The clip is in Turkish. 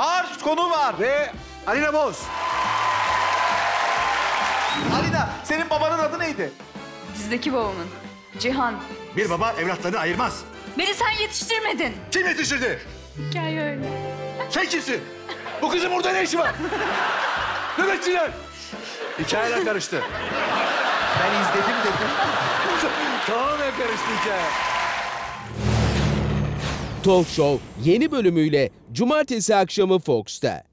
Bağır konu var. Ve Alina Boz. Alina senin babanın adı neydi? Dizdeki babamın. Cihan. Bir baba evlatlarını ayırmaz. Beni sen yetiştirmedin. Kim yetiştirdi? Hikaye öyle. Sen kimsin? Bu kızın burada ne işi var? Nöbetçiler. Hikayeler karıştı. Ben izledim dedim. Tamamen karıştı hikaye. Talk Show yeni bölümüyle cumartesi akşamı Fox'ta.